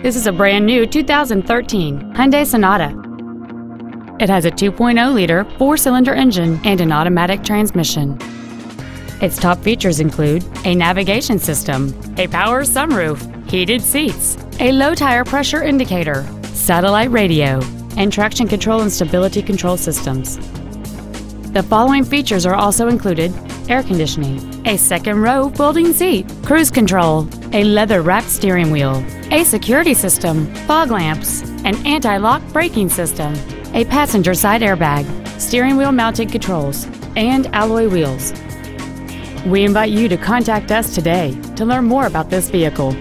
This is a brand new 2013 Hyundai Sonata. It has a 2.0-liter four-cylinder engine and an automatic transmission. Its top features include a navigation system, a power sunroof, heated seats, a low tire pressure indicator, satellite radio, and traction control and stability control systems. The following features are also included air conditioning, a second row folding seat, cruise control, a leather wrapped steering wheel, a security system, fog lamps, an anti lock braking system, a passenger side airbag, steering wheel mounted controls, and alloy wheels. We invite you to contact us today to learn more about this vehicle.